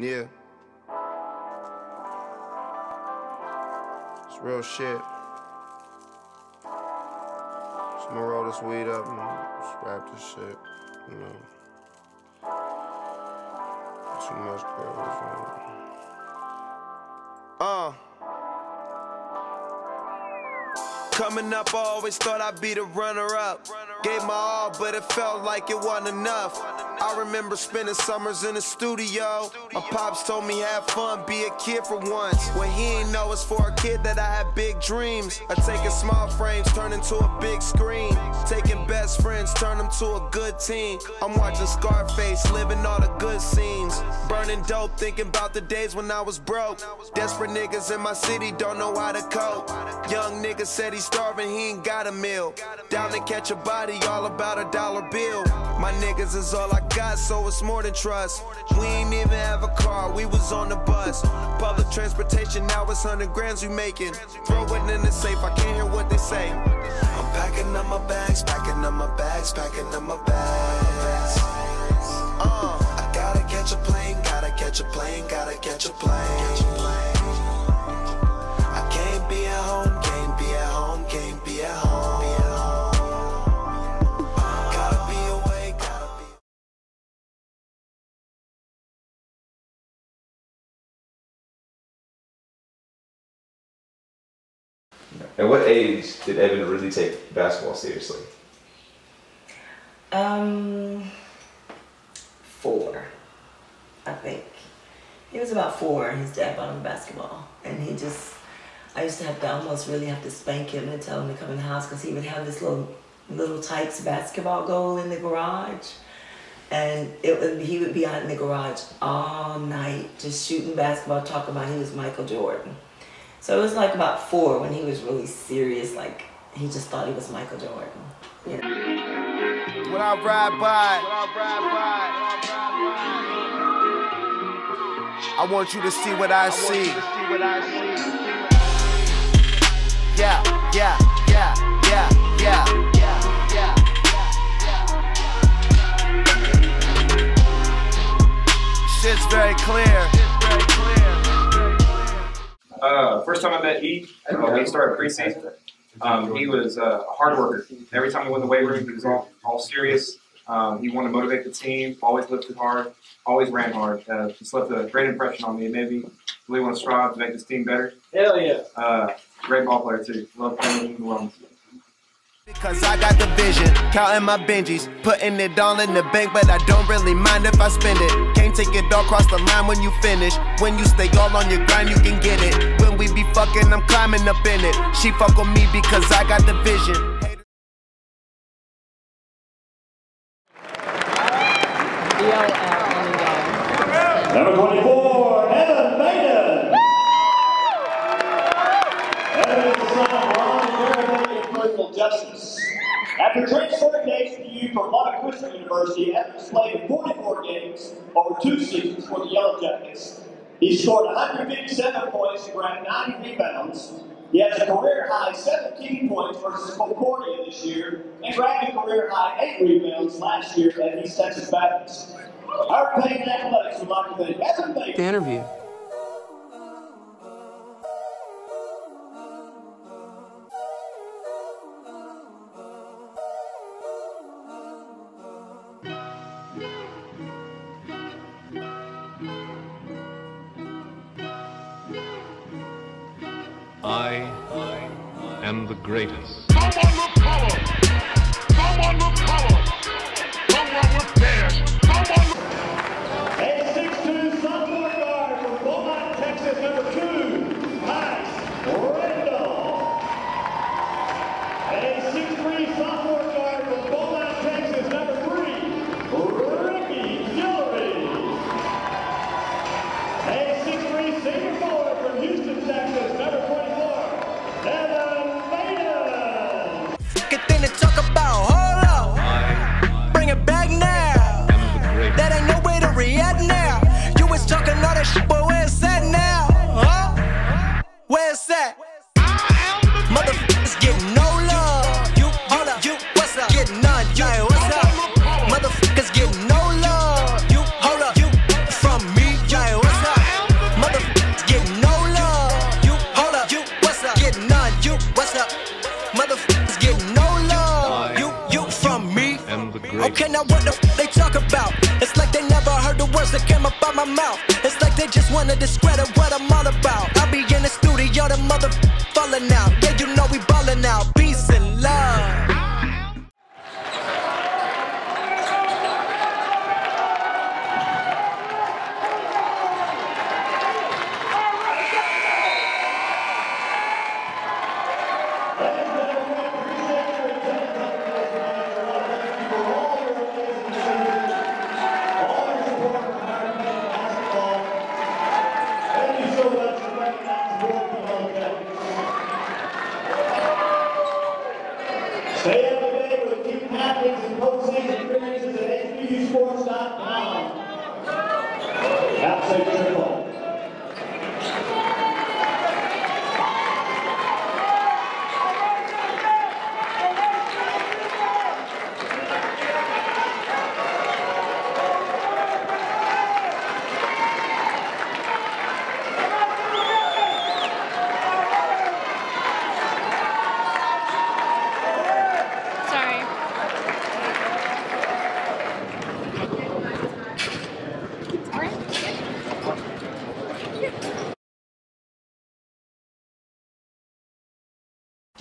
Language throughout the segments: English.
Yeah. It's real shit. So I'm gonna roll this weed up and wrap this shit. You know. Too much girls. Uh. Coming up, I always thought I'd be the runner up. Gave my all, but it felt like it wasn't enough. I remember spending summers in the studio. My pops told me have fun, be a kid for once. What he ain't know is for a kid that I had big dreams. I taking small frames, turn into a big screen. Taking best friends, turn them to a good team. I'm watching Scarface, living all the good scenes. Burning dope, thinking about the days when I was broke. Desperate niggas in my city don't know how to cope. Young nigga said he's starving, he ain't got a meal. Down to catch a body, all about a dollar bill. My niggas is all I got, so it's more than trust. We ain't even have a car, we was on the bus. Public transportation, now it's 100 grams we making. Throw it in the safe, I can't hear what they say. I'm packing up my bags, packing up my bags, packing up my bags. Uh, I gotta catch a plane, gotta catch a plane, gotta catch a plane. At what age did Evan really take basketball seriously? Um, four, I think. He was about four. and His dad bought him basketball, and he just. I used to have to almost really have to spank him and tell him to come in the house because he would have this little little Tikes basketball goal in the garage, and it would, he would be out in the garage all night just shooting basketball, talking about he was Michael Jordan. So it was like about four when he was really serious. Like he just thought he was Michael Jordan. You know. When I ride by, when I ride by, I want you to see what I see. Yeah, yeah, yeah, yeah, yeah, yeah, yeah. Shit's very clear. Uh, first time I met E, uh, we started preseason. Um, he was uh, a hard worker. Every time we went in the weight room, he was all, all serious. Um, he wanted to motivate the team, always lifted hard, always ran hard. Uh, just left a great impression on me. It made me really want to strive to make this team better. Hell yeah. Uh, great ball player, too. Love playing with him alone. Cause I got the vision, counting my Benjis, putting it all in the bank, but I don't really mind if I spend it. Can't take it all across the line when you finish. When you stay all on your grind, you can get it. When we be fucking, I'm climbing up in it. She fuck with me because I got the vision. Number 24, Evan Vaden. Evan is the son of Ron and Mary Vaden Justice. After transferring from Lubbock Christian University, Evan has played in 44 games over two seasons for the Yellow Jackets. He scored 157 points and grabbed 90 rebounds. He has a career high 17 points versus Concordia this year and grabbed a career high 8 rebounds last year at East Texas Baptist. Howard Payne Athletics would like to thank Evan Vaden. The interview. Like they postseason experiences at HPUsports.com. Have a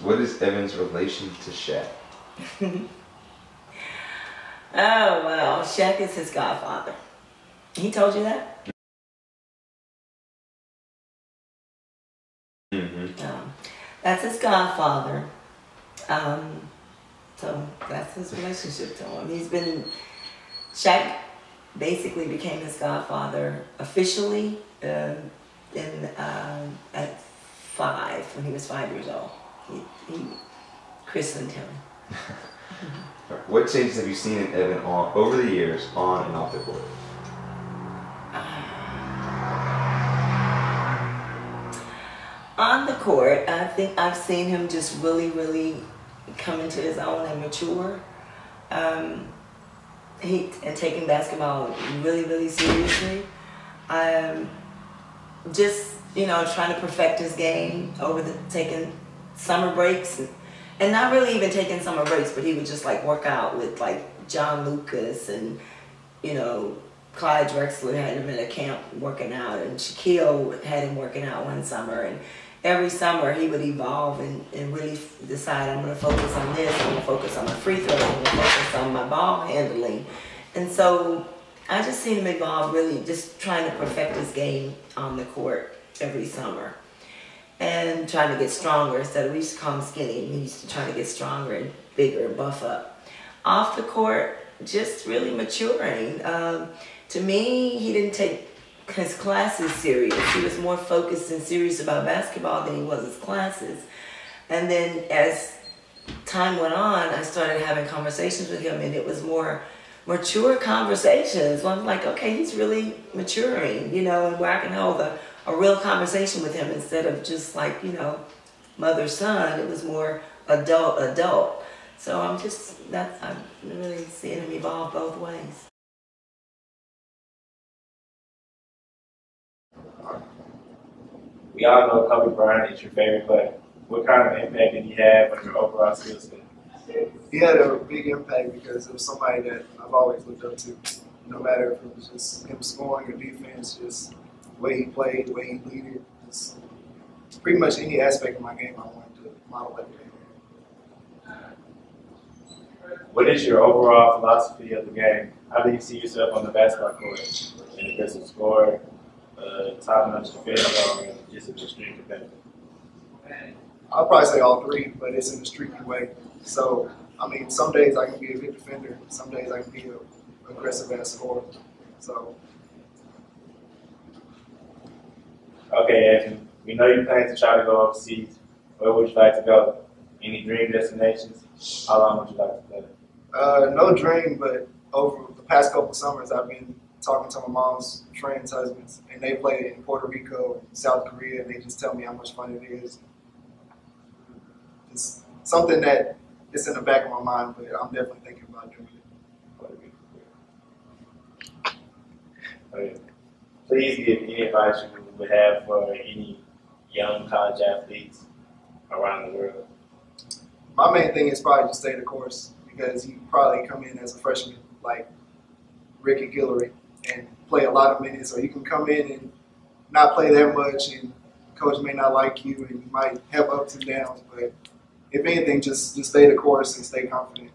What is Evan's relation to Shaq? Oh well, Shaq is his godfather. He told you that? Mm-hmm. Um, that's his godfather. Um, so that's his relationship to him. He's been Shaq basically became his godfather officially um, in um, at five when he was five years old. He, he christened him. What changes have you seen in Evan on over the years, on and off the court? On the court, I think I've seen him just really, really come into his own and mature. Um, he and taking basketball really, really seriously. Um, just you know, trying to perfect his game over the taking summer breaks. And, and not really even taking summer breaks, but he would just like work out with like John Lucas and you know Clyde Drexler had him in a camp working out, and Shaquille had him working out one summer, and every summer he would evolve and, and really decide I'm going to focus on this, I'm going to focus on my free throw, I'm going to focus on my ball handling, and so I just seen him evolve, really just trying to perfect his game on the court every summer. And trying to get stronger instead of we used to call him skinny. He used to try to get stronger and bigger and buff up. Off the court, just really maturing. Um, to me, he didn't take his classes serious. He was more focused and serious about basketball than he was his classes. And then as time went on, I started having conversations with him, and it was more mature conversations. So I'm like, okay, he's really maturing, you know, and where I can hold a, a real conversation with him instead of just like, you know, mother son. It was more adult adult. So I'm just that's I'm really seeing him evolve both ways. We all know Kobe Bryant is your favorite player. What kind of impact did he have on your overall skill set? he had a big impact because it was somebody that I've always looked up to. No matter if it was just him scoring or defense, just the way he played, the way he leaded, just pretty much any aspect of my game I wanted to model that game. What is your overall philosophy of the game? How do you see yourself on the basketball court? An aggressive scorer, uh, top-notch defender, or just an extreme competitor? I'll probably say all three, but it's in a streaky way. So, I mean, some days I can be a good defender, some days I can be an aggressive ass scorer. So, Okay, Evan, we know you plan to try to go overseas. Where would you like to go? Any dream destinations? How long would you like to play? uh, no dream, but over the past couple summers, I've been talking to my mom's friends' husbands, and they play in Puerto Rico and South Korea, and they just tell me how much fun it is. It's something that is in the back of my mind, but I'm definitely thinking about doing it. Okay. Please give any advice you would have for any young college athletes around the world. My main thing is probably just stay the course because you probably come in as a freshman like Ricky Guillory and play a lot of minutes, or you can come in and not play that much, and coach may not like you, and you might have ups and downs. But if anything, just just stay the course and stay confident.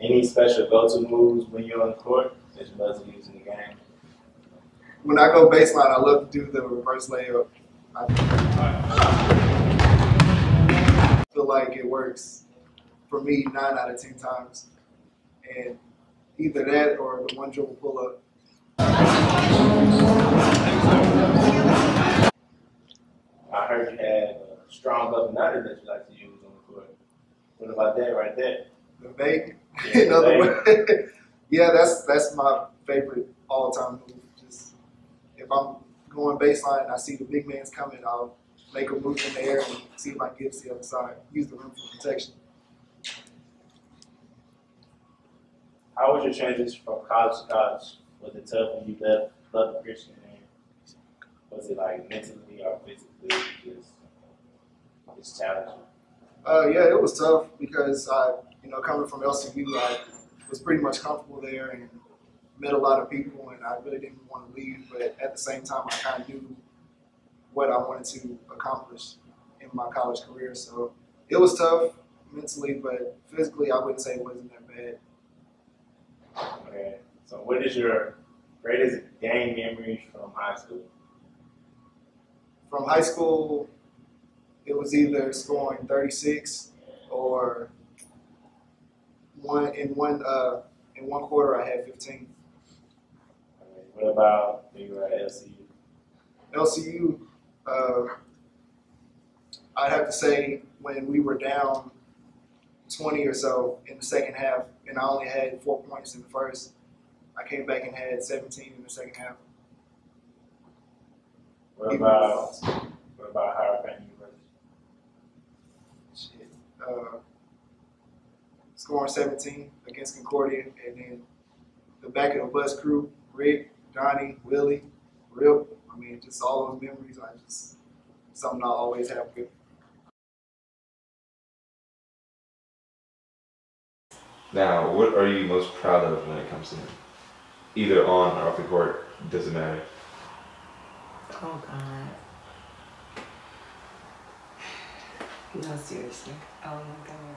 Any special go-to moves when you're on the court that you love to use in the game? When I go baseline, I love to do the reverse layup. I feel like it works for me nine out of ten times, and either that or the one dribble pull up. I heard you had a strong up and under that you like to use on the court. What about that right there? The bait, Yeah, in other the words, yeah, that's that's my favorite all-time move. Just if I'm going baseline and I see the big man's coming, I'll make a move in the air and see if I can get to the other side. Use the rim for protection. How was your transition from college to college? Was it tough when you left Lubbock Christian? Was it like mentally or physically just just challenging? Uh, yeah, it was tough because I, you know, coming from LCU, I was pretty much comfortable there and met a lot of people, and I really didn't want to leave. But at the same time, I kind of knew what I wanted to accomplish in my college career. So it was tough mentally, but physically, I wouldn't say it wasn't that bad. Okay. So what is your greatest game memory from high school? From high school, it was either scoring 36 or one in one uh, in one quarter I had 15. What about when you were at LCU? LCU, uh, I'd have to say when we were down 20 or so in the second half, and I only had four points in the first, I came back and had 17 in the second half. What about what about Howard University? Shit. Uh, scoring 17 against Concordia, and then the back of the bus crew, Rick, Donnie, Willie, Rip. I mean, just all those memories. I just something I always have with. Now, what are you most proud of when it comes to him? Either on or off the court, doesn't matter. Oh God. No, seriously. Oh my God.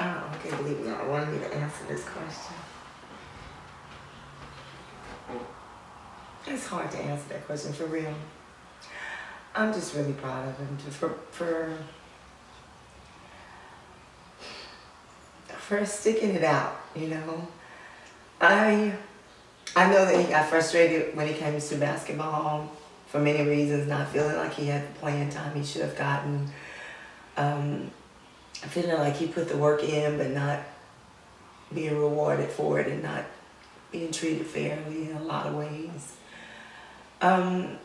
I don't I can't believe y'all wanted me to answer this question. It's hard to answer that question for real. I'm just really proud of him for for for sticking it out, you know. I I know that he got frustrated when it came to basketball for many reasons, not feeling like he had the playing time he should have gotten. Um, feeling like he put the work in but not being rewarded for it and not being treated fairly in a lot of ways. Um,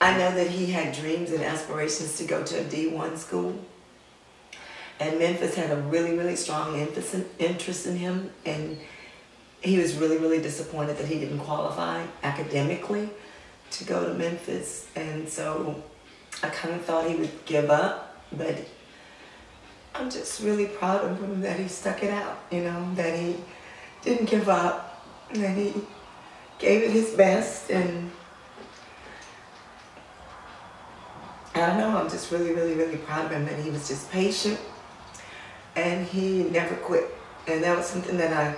I know that he had dreams and aspirations to go to a D1 school. And Memphis had a really, really strong interest in him. And he was really, really disappointed that he didn't qualify academically to go to Memphis. And so I kind of thought he would give up. But I'm just really proud of him that he stuck it out, you know, that he didn't give up, that he gave it his best. And I don't know, I'm just really, really, really proud of him that he was just patient and he never quit. And that was something that I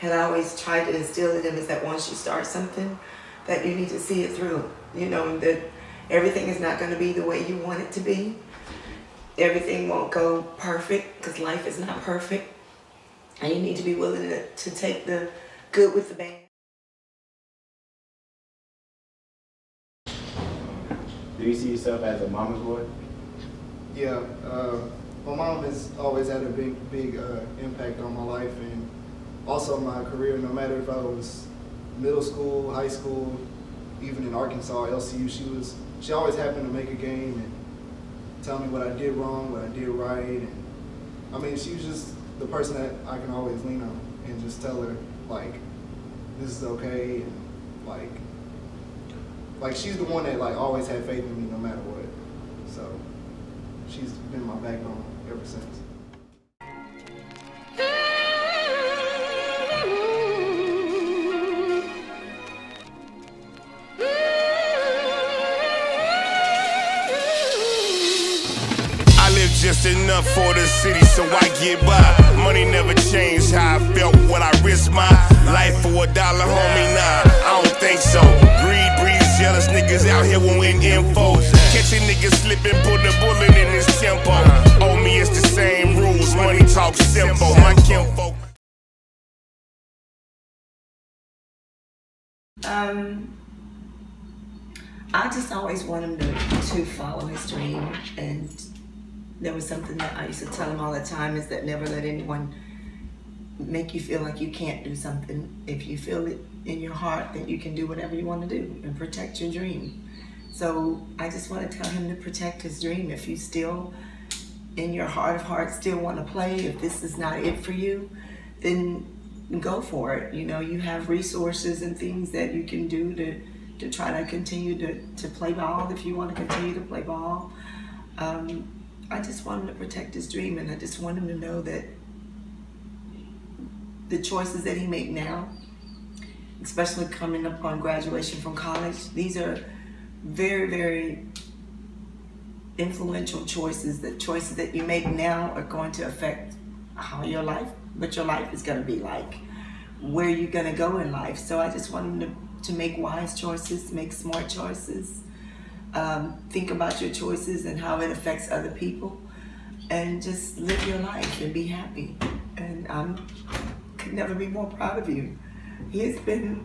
had always tried to instill in him is that once you start something, that you need to see it through. You know, that everything is not going to be the way you want it to be. Everything won't go perfect because life is not perfect. And you need to be willing to, to take the good with the bad. Do you see yourself as a mama's boy? Yeah, uh, my mom has always had a big, big uh, impact on my life and also my career. No matter if I was middle school, high school, even in Arkansas, LCU, she was she always happened to make a game and tell me what I did wrong, what I did right, and I mean she was just the person that I can always lean on and just tell her like this is okay and like like she's the one that like always had faith in me no matter what. So she's been my backbone ever since. Love for the city, so I get by. Money never changed how I felt when I risked my life for a dollar, homie. Nah, I don't think so. Greed breeds jealous niggas out here wanting info. Catch a nigga slipping, put a bullet in his tempo. Oh, me, it's the same rules. Money talk simple. My kinfolk. Um, I just always want him to, to follow his dream. And there was something that I used to tell him all the time is that never let anyone make you feel like you can't do something. If you feel it in your heart that you can do whatever you want to do and protect your dream. So I just want to tell him to protect his dream. If you still, in your heart of hearts, still want to play, if this is not it for you, then go for it. You know, you have resources and things that you can do to, to try to continue to, to play ball if you want to continue to play ball. Um, I just want him to protect his dream and I just want him to know that the choices that he make now, especially coming up on graduation from college, these are very, very influential choices. The choices that you make now are going to affect how your life, what your life is going to be like, where you're going to go in life. So I just want him to, to make wise choices, make smart choices, um, think about your choices and how it affects other people, and just live your life and be happy. And I could never be more proud of you. He has been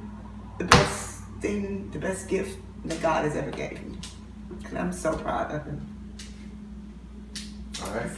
the best thing, the best gift that God has ever gave me. And I'm so proud of him. All right.